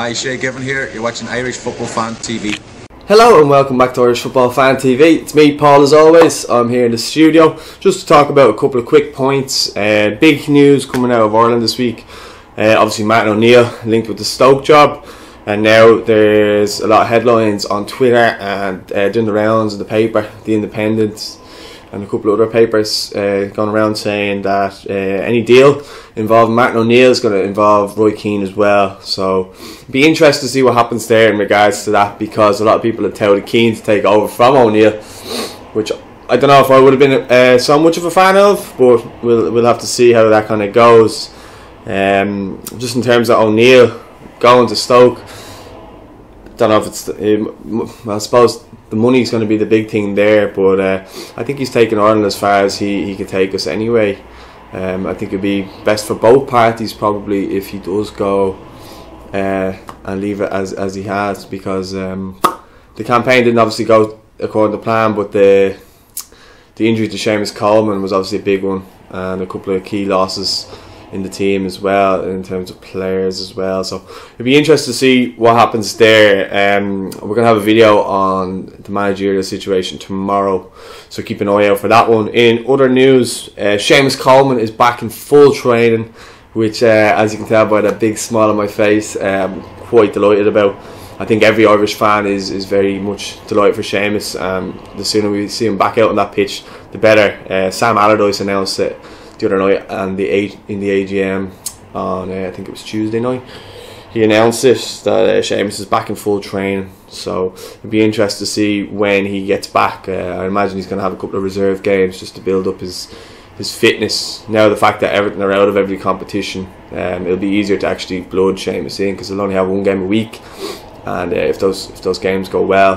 Hi, Shay Given here. You're watching Irish Football Fan TV. Hello and welcome back to Irish Football Fan TV. It's me, Paul, as always. I'm here in the studio just to talk about a couple of quick points. Uh, big news coming out of Ireland this week. Uh, obviously, Matt O'Neill linked with the Stoke job, and now there's a lot of headlines on Twitter and uh, doing the rounds in the paper, The Independent, and a couple of other papers uh, going around saying that uh, any deal involving Martin O'Neill is going to involve Roy Keane as well. So, be interested to see what happens there in regards to that because a lot of people have touted Keane to take over from O'Neill, which I don't know if I would have been uh, so much of a fan of, but we'll we'll have to see how that kind of goes. Um, just in terms of O'Neill going to Stoke, don't know if it's. Um, I suppose the money's going to be the big thing there, but uh, I think he's taken Ireland as far as he, he can take us anyway. Um, I think it'd be best for both parties probably if he does go uh, and leave it as as he has because um, the campaign didn't obviously go according to plan, but the the injury to Seamus Coleman was obviously a big one and a couple of key losses in the team as well in terms of players as well. So it'd be interesting to see what happens there. Um, we're gonna have a video on the managerial situation tomorrow, so keep an eye out for that one. In other news, uh, Seamus Coleman is back in full training, which, uh, as you can tell by that big smile on my face, I'm quite delighted about. I think every Irish fan is, is very much delighted for Seamus. Um, the sooner we see him back out on that pitch, the better. Uh, Sam Allardyce announced it the other night and the eight in the AGM on uh, I think it was Tuesday night. He announced it that uh, Seamus is back in full training, so it'd be interesting to see when he gets back. Uh, I imagine he's going to have a couple of reserve games just to build up his his fitness. Now the fact that Everton are out of every competition, um, it'll be easier to actually blood Seamus in because they'll only have one game a week, and uh, if those if those games go well,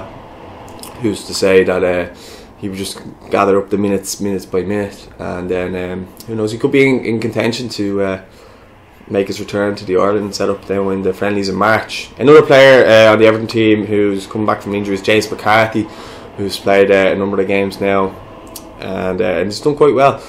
who's to say that uh, he would just gather up the minutes, minutes by minute, and then um, who knows? He could be in, in contention to uh, make his return to the Ireland setup now in the friendlies in March. Another player uh, on the Everton team who's come back from injury is James McCarthy, who's played uh, a number of games now, and uh, and he's done quite well.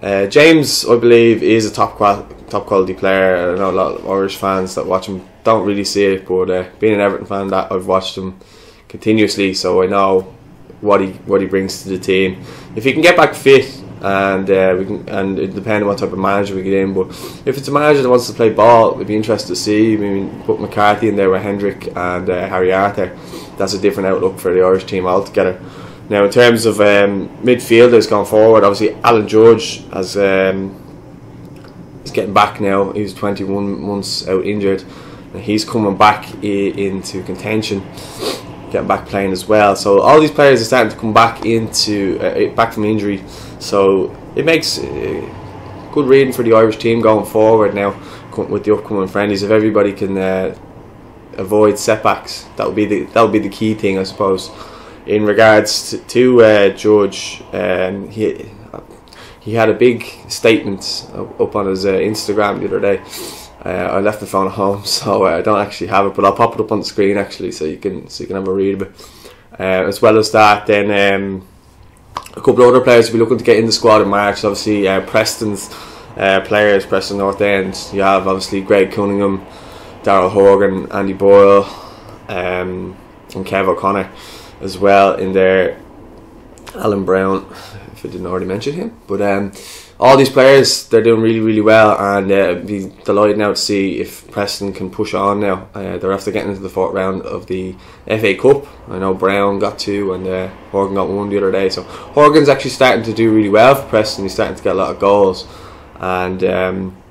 Uh, James, I believe, is a top qual- top quality player. I know a lot of Irish fans that watch him don't really see it, but uh, being an Everton fan, that I've watched him continuously, so I know what he what he brings to the team. If he can get back fit and uh, we can and depends on what type of manager we get in, but if it's a manager that wants to play ball, it'd be interesting to see. I mean, put McCarthy in there with Hendrick and uh, Harry Arter. That's a different outlook for the Irish team altogether. Now, in terms of um, midfielders going forward, obviously Alan Judge has um, is getting back now. He was 21 months out injured. And he's coming back into contention getting back playing as well. So all these players are starting to come back into uh, back from injury. So it makes uh, good reading for the Irish team going forward now with the upcoming friendlies. If everybody can uh, avoid setbacks, that would be the that would be the key thing, I suppose. In regards to, to uh, Judge, um, he he had a big statement up on his uh, Instagram the other day. Uh, I left the phone at home, so uh, I don't actually have it, but I'll pop it up on the screen actually, so you can so you can have a read of it. Uh, as well as that, then um, a couple of other players will be looking to get in the squad in March. Obviously, uh, Preston's uh, players, Preston North End. You have obviously Greg Cunningham, Daryl Horgan, Andy Boyle, um, and Kev O'Connor as well in there. Alan Browne, if I didn't already mention him, but um, all these players they're doing really really well and uh, be delighted now to see if Preston can push on now. Uh, they're after getting into the fourth round of the FA Cup. I know Browne got two and uh, Horgan got one the other day so Horgan's actually starting to do really well for Preston. He's starting to get a lot of goals. And um,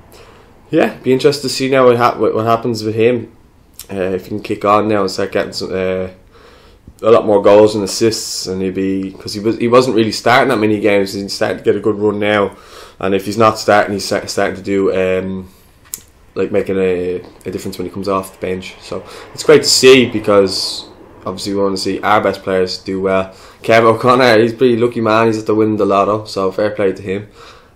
yeah be interested to see now what, ha- what happens with him. Uh, if he can kick on now and start getting some uh, a lot more goals and assists, and he'd be because he was he wasn't really starting that many games. He's starting to get a good run now, and if he's not starting, he's starting to do um, like making a, a difference when he comes off the bench. So it's great to see because obviously we want to see our best players do well. Kevin O'Connor, he's a pretty lucky man. He's at the win the lotto, so fair play to him.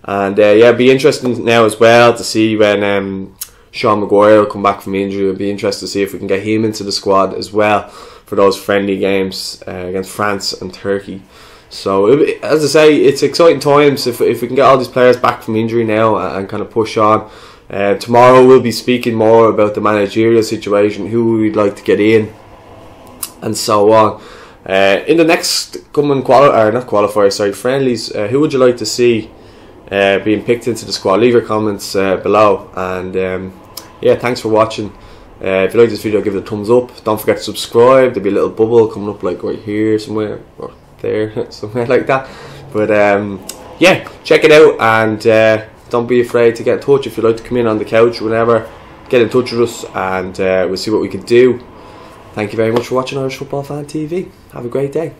And uh, yeah, be interesting now as well to see when um, Sean Maguire will come back from injury. It'd be interesting to see if we can get him into the squad as well for those friendly games uh, against France and Turkey. So, as I say, it's exciting times if, if we can get all these players back from injury now and, and kind of push on. Uh, tomorrow we'll be speaking more about the managerial situation, who we'd like to get in, and so on. Uh, in the next coming quali- or not qualifier, sorry, friendlies, uh, who would you like to see uh, being picked into the squad? Leave your comments uh, below, and um, yeah, thanks for watching. Uh, if you like this video, give it a thumbs up. Don't forget to subscribe. There'll be a little bubble coming up, like right here somewhere, or there, somewhere like that. But um, yeah, check it out, and uh, don't be afraid to get in touch if you'd like to come in on the couch whenever. Get in touch with us, and uh, we'll see what we can do. Thank you very much for watching Irish Football Fan TV. Have a great day.